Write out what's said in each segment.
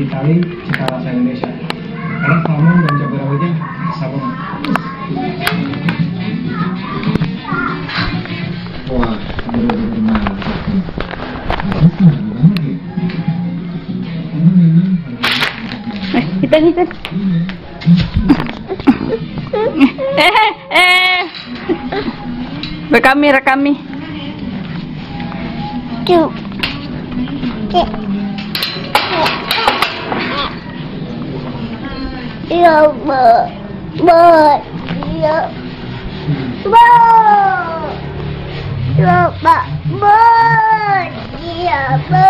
Itali cita rasa Indonesia. Karena salmon dan cabai rawitnya sama. Wah, benar-benar mantap banget Eh, hitung hitung. eh, eh. Rekami, rekami. Cuk. Cuk. 要妈妈要妈妈妈妈妈妈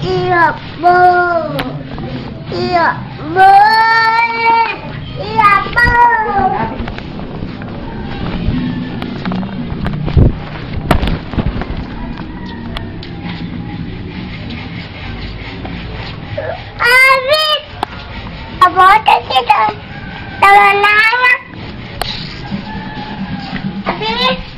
妈妈妈妈妈 Abid! Abota kita. Tolong nama. Abid!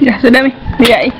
Ya, sudah nih, dia.